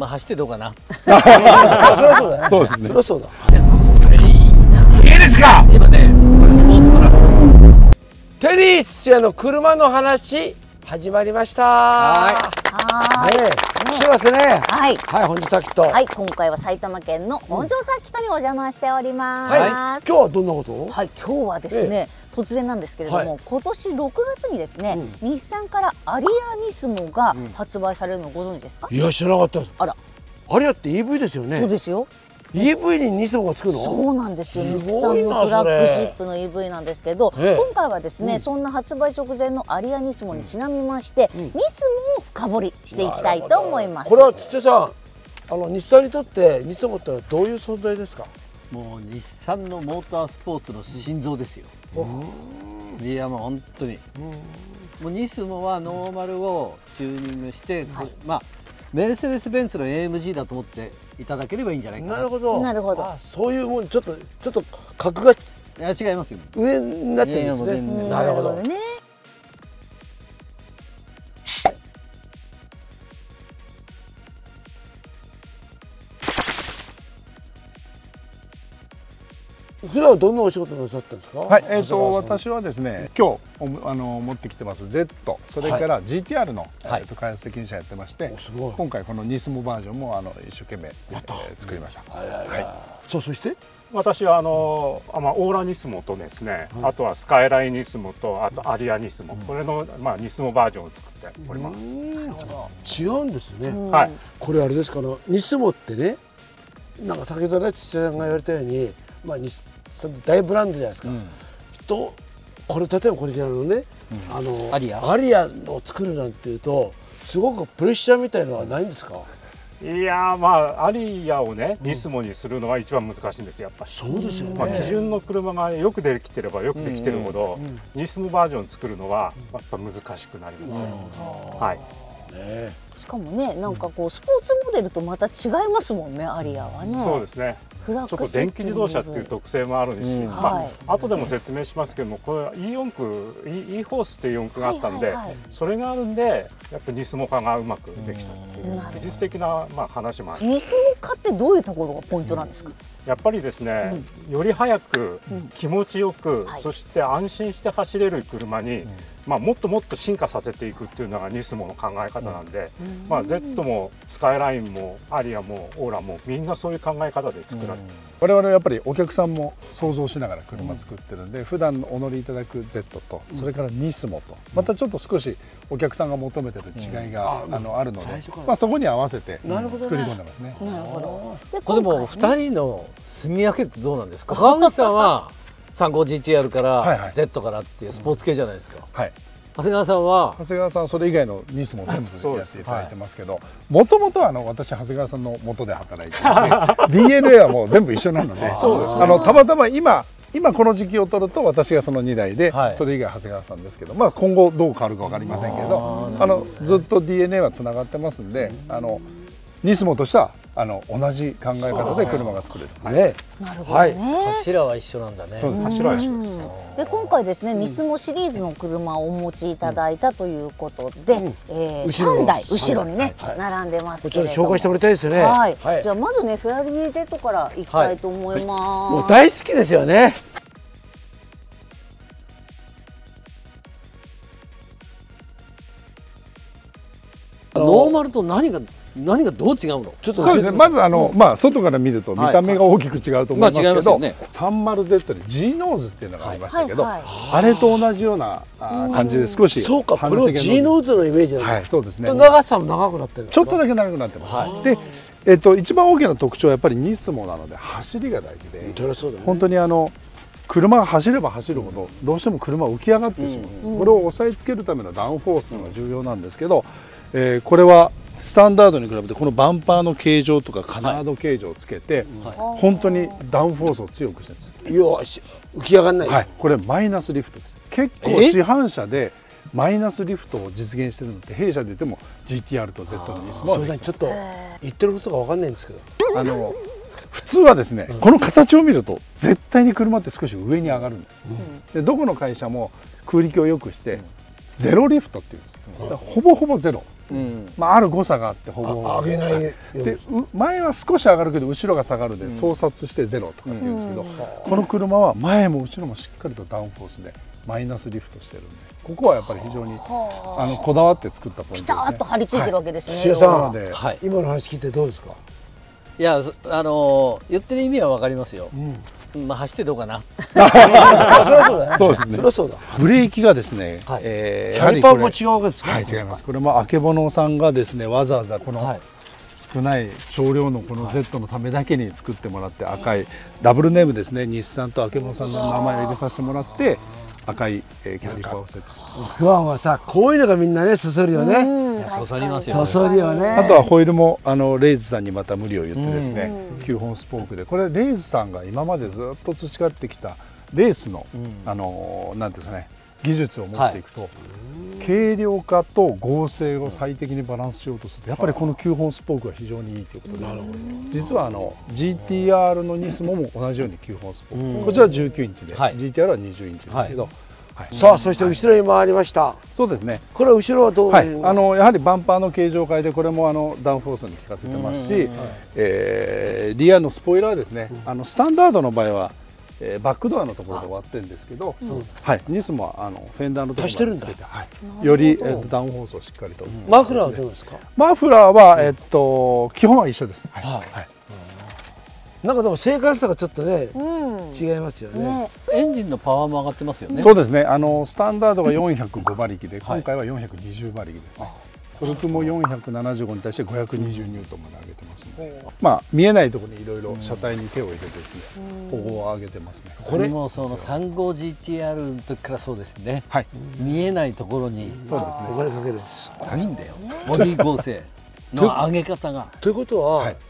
車走ってどうかな。あそりゃそうだねそうですね。そりゃそうだ。これいいな。いいですか？今ねこれスポーツプラス。テリー土屋の車の話始まりました。はねえ来てますね。はい。はい本日サーキットはい、今回は埼玉県の本庄サーキットにお邪魔しております。はい。はい、今日はどんなこと？今日はですね、突然なんですけれども、はい。今年6月にですね、日産からアリアニスモが発売されるのご存知ですか？いや知らなかったです。あら、あれやって EV ですよね。そうですよ。EV にニスモがつくの？そうなんですよ。日すごいな産のフラッグシップの EV なんですけど、ええ。今回はですね、そんな発売直前のアリアニスモにちなみまして、ニスモを深掘りしていきたいと思います。これは土屋さんあの日産にとってニスモってどういう存在ですか？もう日産のモータースポーツの心臓ですよ、いやもう本当に、もうニスモはノーマルをチューニングして、まあメルセデス・ベンツの AMG だと思っていただければいいんじゃないかな。なるほど。なるほど。あそういうもんちょっとちょっと格がいや違いますよ。上になってるんですいやいやもう全ね然。なるほど。ね。普段はどんなお仕事なさったんですか？はい、えー、と私はですね今日おあの持ってきてます Z それから GTR の、はいえー、と開発責任者やってまして、おすごい。今回このニスモバージョンもあの一生懸命、えー作りました、はいはいはい。さあそして？私はあの、あまあ、オーラニスモとですね、あとはスカイラインニスモとあとアリアニスモ、これの、まあ、ニスモバージョンを作っております。違うんですね、はい、これあれですかあのニスモってねなんか先ほどね土屋さんが言われたようにまあ日産って大ブランドじゃないですか、とこれ例えばこれじゃあのね、あのアリア。アリアを作るなんていうとすごくプレッシャーみたいのはないんですか、いやーまあアリアをねニスモにするのは一番難しいんですよやっぱり。そうですよね、まあ、基準の車がよくできてればよくできてるほど、ニスモバージョン作るのはやっぱ難しくなります。ね。はい。ね。しかもね、なんかこうスポーツモデルとまた違いますもんね、アリアはね。そうですね。フラッちょっと電気自動車っていう特性もあるし、うん。まはい。あ後でも説明しますけどもこれは E 四駆 E, e ホースっていう四駆があったんで、はいはいはい。それがあるんでやっぱニスモ化がうまくできたっていう技術的なまあ話もある。ニスモ化ってどういうところがポイントなんですか？やっぱりですね、より早く気持ちよく、はい。そして安心して走れる車に、まあ、もっともっと進化させていくっていうのがニスモの考え方なんで、まあ、Z もスカイラインもアリアもオーラもみんなそういう考え方で作られてます。我々はやっぱりお客さんも想像しながら車作ってるんで、普段お乗りいただく Z とそれからニスモと。またちょっと少しお客さんが求めてる違いが、うん。あのあるのでまあ、そこに合わせて作り込んでますね。なるほど。でこれでも今回ね2人の住み分けってどうなんですか？川口さんは 35GTR かはいはらい。Z からっていうスポーツ系じゃないですか、はい。長谷川さんは？長谷川さんそれ以外のニスも全部やっていただいてますけどもともとはあの私長谷川さんの元で働いてい。て DNA はもう全部一緒なので そうですね。あのたまたま今今この時期を取ると私がその2台で、はい。それ以外長谷川さんですけど、まあ、今後どう変わるか分かりませんけどあのずっと DNA はつながってますんであのニスモとしてはあの同じ考え方で車が作れる。ね。なるほどはい。ね。柱は一緒なんだね。そうです。柱は一緒です。で今回ですね、ニスモシリーズの車をお持ちいただいたということで、えー、後ろの。3台後ろにね、はい。並んでますけれども。ら紹介してもらいたいですよね。はい、はい。じゃあまずねフェアリー Z からいきたいと思います、もう大好きですよね。ノーマルと何が何がどう違うの？ちょっとそうですね。まずあの、まあ、外から見ると見た目が大きく違うと思いますけど、まあ違いますよね。30Z で G ノーズっていうのがありましたけど、あれと同じようなあ感じで少しそうかこれを G ノーズのイメージはいそうですね。長さも長くなってるちょっとだけ長くなってます、で、えっと、一番大きな特徴はやっぱり NISMO なので走りが大事でね。本当にあの車が走れば走るほどどうしても車浮き上がってしまう、これを抑えつけるためのダウンフォースが重要なんですけど、えーこれはスタンダードに比べてこのバンパーの形状とかカナード形状をつけて、本当にダウンフォースを強くしてるんです、要はし浮き上がらない、はい、これマイナスリフトです。結構え市販車でマイナスリフトを実現してるのって弊社で言っても GTR と Z のニスモすみません。ちょっと言ってることが分かんないんですけど。あの普通はですね、この形を見ると絶対に車って少し上に上がるんです、でどこの会社も空力を良くしてゼロリフトっていうんです、ほぼほぼゼロ、うん。まあ、ある誤差があってほぼほぼ。あ上げないでう前は少し上がるけど後ろが下がるで操作してゼロとかって言うんですけど、この車は前も後ろもしっかりとダウンフォースでマイナスリフトしてるんでここはやっぱり非常にあ。のこだわって作ったポインピタトですね。ッと張り付いてるわけですね。土屋さんなので、はい。今の話聞いてどうですか？いやそあのー言ってる意味はわかりますよ、まあ走ってどうかな。あそりゃそうだね。そうですね。そりゃそうだ。ブレーキがですね、はい。えーキャリパーも違うわけですかはい違います。これもあけぼのさんがですねわざわざこの、はい。少ない少量のこの Z のためだけに作ってもらって赤いダブルネームですね。日産とあけぼのさんの名前を入れさせてもらって赤い、えーキャリパーをセット不安はさこういうのがみんなねそそるよね。いやそそりますよ、ね、そそるよね。あとはホイールもあのレイズさんにまた無理を言ってですね、9本スポークで。これレイズさんが今までずっと培ってきたレースの、あのなんですかね技術を持っていくと、軽量化と合成を最適にバランスしようとするとやっぱりこの9本スポークが非常にいいということで。実はあの GTR のニスモも同じように9本スポーク、こちらは19インチで、はい。GTR は20インチですけど、はいさあそして後ろに回りました。そうですね。これは後ろはどうはい、いうあのやはりバンパーの形状変えてこれもあのダウンフォースに効かせてますし、えーリアのスポイラーですね、あのスタンダードの場合は、えーバックドアのところで終わってるんですけど、はい、ニスモはあのフェンダーのところ足してるはい、より、えーとダウンフォースをしっかりと、マフラーはどうですか？マフラーは、えっと基本は一緒です、はい。はいなんかでも生活さがちょっとねうん。違いますよね。ね、エンジンのパワーも上がってますよね。そうですね。あのスタンダードが405馬力で今回は420馬力ですね、トルクも475に対して520ニュートンまで上げてますので、まあ見えないところにいろいろ車体に手を入れてですね、ここを上げてますね。これ？もうその 35GTR の時からそうですね。はい、見えないところにそうですね。お金かける。すごいんだよ。ボディ合成の上げ方が。ということは、はい。普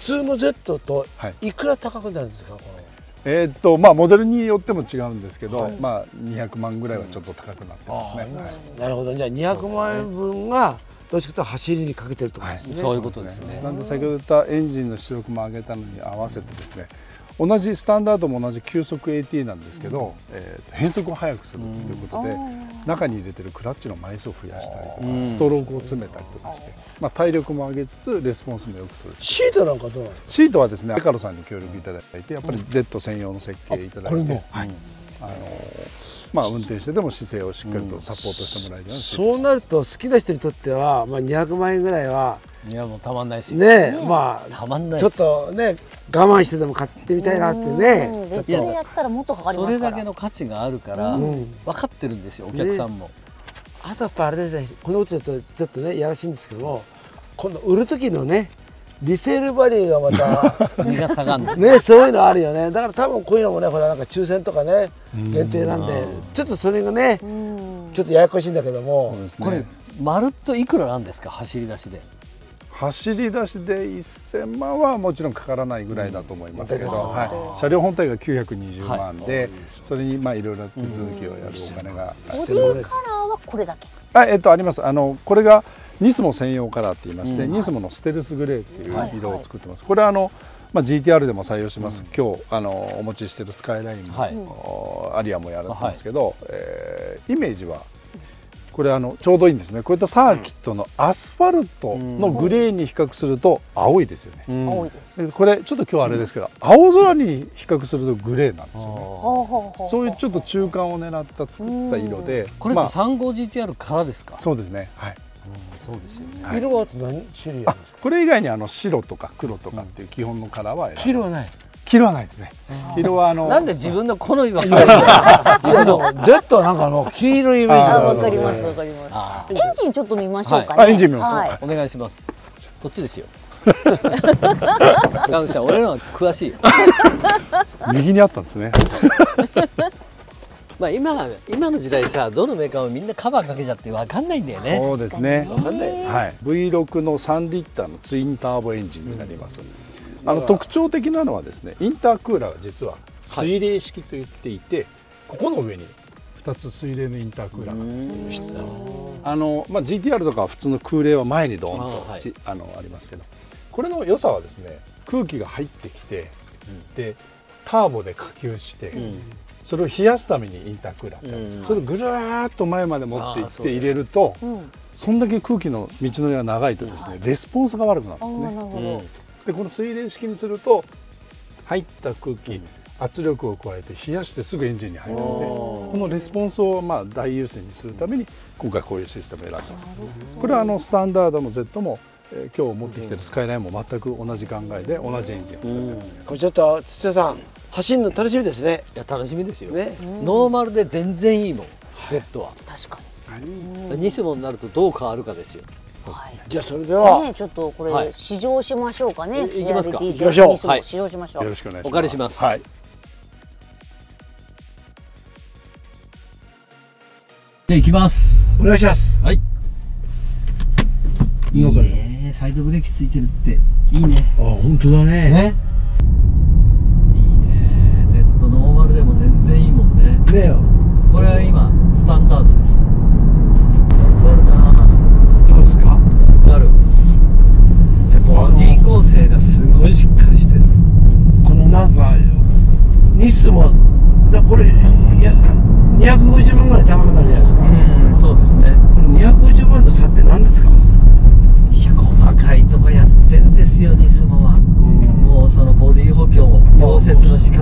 通の Z とはい。いくら高くなるんですか？こえーっとまあモデルによっても違うんですけど、まあ200万ぐらいはちょっと高くなってますね。はい。のなるほど。じゃあ200万円分がどっちかというと走りにかけてるとですね、そういうことですね。なんで先ほど言ったエンジンの出力も上げたのに合わせてですね同じスタンダードも同じ急速 AT なんですけど、えーと変速を速くするということで、中に入れてるクラッチの枚数を増やしたりとか、うん。ストロークを詰めたりとかして、まあ、体力も上げつつレスポンスも良くする。シートなんかどう？なんですかシートはですねアカロさんに協力いただいてやっぱり Z 専用の設計いただいて、はい。あのーまあ、運転してでも姿勢をしっかりとサポートしてもらえるようにそうなると好きな人にとっては、まあ、200万円ぐらいはいやもうたまんないですよねえまたまんないあちょっとね我慢してでも買ってみたいなってねうんちょっ別でやったらもっとかかりそれますから。だけの価値があるからん。分かってるんですよお客さんも、あとやっぱあれでねこのこと言うとちょっとねやらしいんですけども今度売る時のねリセールバリューがまた 値が下がんないねそういうのあるよね。だから多分こういうのもねほらなんか抽選とかね限定なんでちょっとそれがねうん。ちょっとややこしいんだけども。ね。これまるっといくらなんですか走り出しで走り出しで1000万はもちろんかからないぐらいだと思いますけど、うん。はい、車両本体が920万で、それにまあいろいろ手続きをやるお金が、ボディカラーはこれだけ。あえっとあります。あのこれがニスモ専用カラーって言いまして、ニスモのステルスグレーっていう色を作ってます、これはあのまあ、GTR でも採用します、今日あのお持ちしてるスカイラインも、はい。おアリアもやられてますけど、えーイメージはこれあのちょうどいいんですね。こういったサーキットのアスファルトのグレーに比較すると青いですよね、多いです。でこれちょっと今日あれですけど、青空に比較するとグレーなんですよね。そういうちょっと中間を狙った作った色で、これってまあ。35GTR からですか、そうですね。はい。そうですよね。はい。色はあと何種類ああるんですか？これ以外にあの白とか黒とかっていう基本のカラーは選べ黄色はない黄色はないですね。黄色はあのなんで自分の好みばっかり？いやでも Z は なんかあの黄色いイメージあ、わかりますわかります。エンジンちょっと見ましょうかね。はい。あエンジン見ます。はい。お願いします。こっちですよ。ガムさん俺のは詳しいよ。右にあったんですね。まあ今今の時代さどのメーカーもみんなカバーかけちゃって分かんないんだよね。そうですね。分かんないはい、V6 の3リッターのツインターボエンジンになります、あの特徴的なのはですねインタークーラーが実は水冷式と言っていて、ここの上に2つ水冷のインタークーラーがあの、まあ、GTR とかは普通の空冷は前にドーンとあはい。ちあのありますけどこれの良さはですね空気が入ってきて、でターボで下級して、それを冷やすためにインタークーラーってあるんですよ。それをぐるーっと前まで持っていって入れるとうん。そんだけ空気の道のりが長いとですねレスポンスが悪くなるんですねでこの水冷式にすると入った空気、圧力を加えて冷やしてすぐエンジンに入るのでこのレスポンスをまあ大優先にするために今回こういうシステムを選んだんですこれはあのスタンダードの Z も、えー今日持ってきてるスカイラインも全く同じ考えで同じエンジンを使ってるんですこれちょっと土屋さん走るの楽しみですね。いや楽しみですよ、ね。ノーマルで全然いいもん Z は。確かニスモになるとどう変わるかですよ。に、はい。じゃあそれでは、ね、ちょっとこれ、はい。試乗しましょうかね。い行きますか。行きましょう。はい。試乗しましょう。よろしくお願いします。お借りします。はい。じゃあ行きます。お願いします。はい。いいね。サイドブレーキついてるっていいね。あ本当だね。ね。いいね。Z ノーマルでも全然いいもんね。ねよ Вылазка.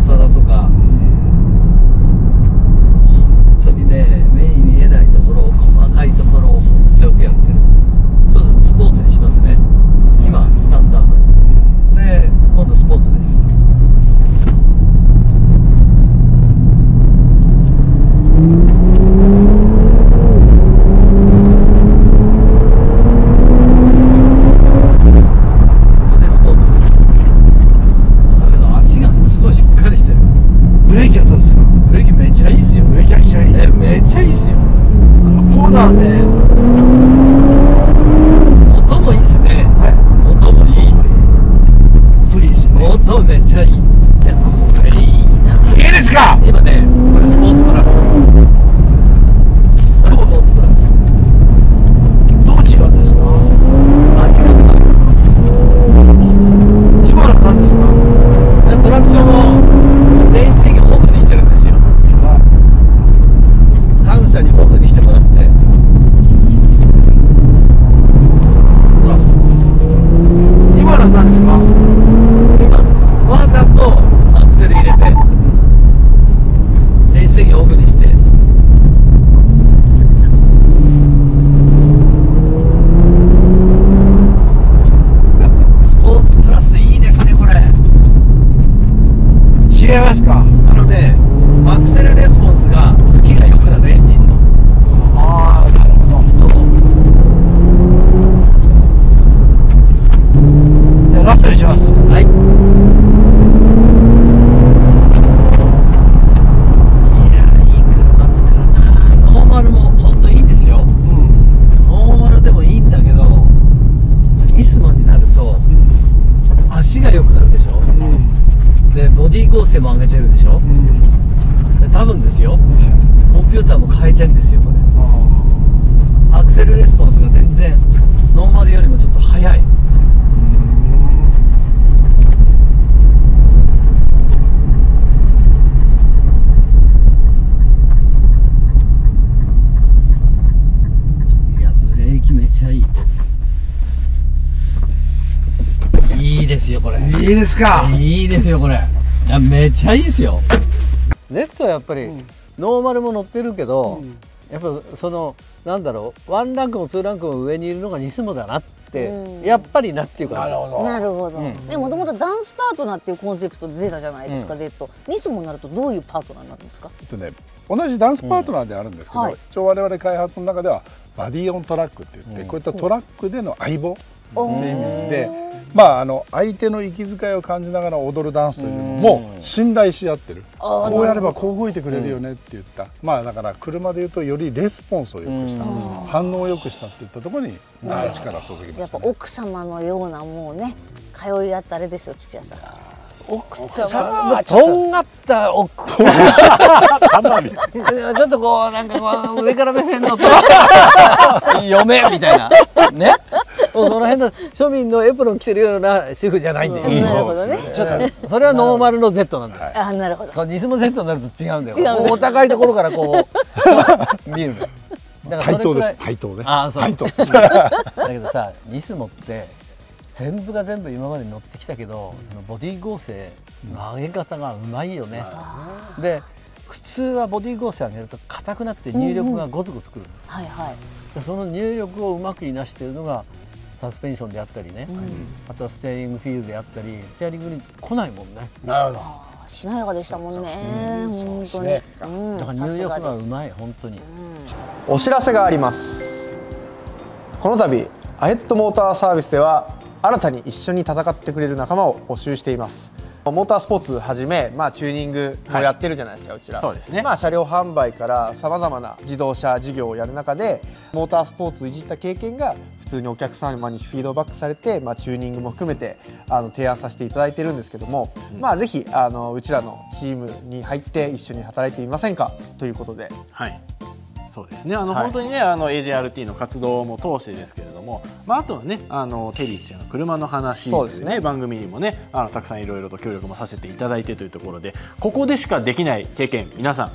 じゃあラストにしますはいいやいい車作るなノーマルも本当いいんですよノーマルでもいいんだけどイスマになると足が良くなるでしょでボディ構成も上げてるでしょで多分ですよコンピューターも回転ですよこれアクセルレスポンスが全然ノーマルよりもちょっと速いいやブレーキめっちゃいいいいですよこれいいですか？いいですよこれ。いやめっちゃいいですよ。Z はやっぱり、ノーマルも乗ってるけど、やっぱそのなんだろうワンランクもツーランクも上にいるのが NISMO だなって、うん。やっぱりなっていうか。なるほど。なるほど。うん。でもともとダンスパートナーっていうコンセプトで出たじゃないですか、うん。Z。 NISMO になるとどういうパートナーになるんですか？えっとね同じダンスパートナーであるんですけど、うんはい。一応我々開発の中では buddy on track って言って、うん。こういったトラックでの相棒イメージで、まああの相手の息遣いを感じながら踊るダンスというのもうん。信頼し合ってる、こうやればこう動いてくれるよねって言った、まあだから車でいうとよりレスポンスを良くした、うん。反応を良くしたっていったところに力を注ぎましたね。奥様のようなもうね、通い合ったあれですよ土屋さん。奥様？まあとんがった奥さんかなり。ちょっとこうなんかこう上から目線のと。嫁みたいな。ねその辺の庶民のエプロン着てるような主婦じゃないんだよ、なるほどね。ちょっとそれはノーマルの Z なんだよ、あなるほど。ニスモ Z になると違うんだよ。お高いところからこう 見るのだ対等です。対等ね。ああそう。対等。だけどさニスモって全部が全部今まで乗ってきたけどそのボディ合成の上げ方がうまいよね、で普通はボディ合成上げると硬くなって入力がゴツゴツくるの、はいはい。でその入力をうまくいなしているのがサスペンションであったりね、あとはステアリングフィールであったりステアリングに来ないもんね。なるほど。しなやかでしたもんね。本当に。ね。うん。だから入力がうまい本当に。お知らせがあります。この度アヘッドモーターサービスでは新たに一緒に戦ってくれる仲間を募集していますモータースポーツはじめ、まあ、チューニングもやってるじゃないですか、うちら。そうですね。まあ、車両販売からさまざまな自動車事業をやる中でモータースポーツをいじった経験が普通にお客様にフィードバックされて、まあ、チューニングも含めてあの提案させていただいてるんですけども、まあ、ぜひあのうちらのチームに入って一緒に働いてみませんか？ということで。はいそうですね。あの、はい。本当にねあの AJRT の活動も通してですけれども、まあ、あとはねあのテリーちゃんの車の話そうですね。という番組にもねあのたくさんいろいろと協力もさせていただいてというところでここでしかできない経験皆さん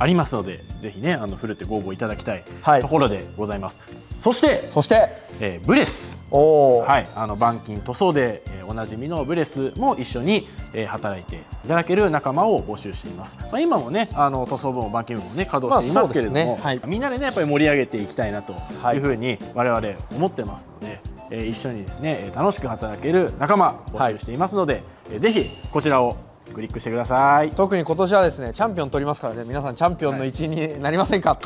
ありますのでぜひねあのふるってご応募いただきたいはい。ところでございます、そして、そしてえーブレス。はい、あの板金塗装で、えーおなじみのブレスも一緒に、えー働いていただける仲間を募集しています、まあ、今もねあの塗装部も板金部もね稼働していますけれども、まあね。はい。みんなでねやっぱり盛り上げていきたいなとはいいうふうに我々思ってますので、えー一緒にですねえー楽しく働ける仲間募集していますので、えーぜひこちらをクリックしてください。特に今年はですねチャンピオン取りますからね。皆さんチャンピオンの一員になりませんか、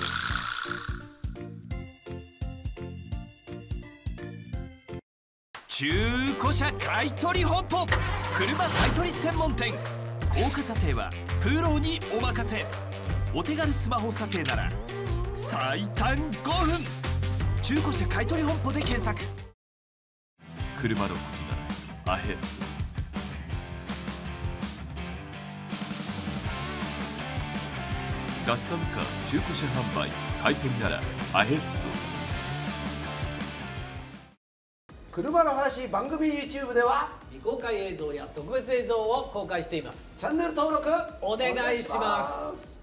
中古車買取本舗車買取専門店。高価査定はプロにお任せ。お手軽スマホ査定なら最短5分。中古車買取本舗で検索。車のことならアヘッドカスタムカー中古車販売買取ならアヘッド車の話番組 YouTube では未公開映像や特別映像を公開しています。チャンネル登録お願いします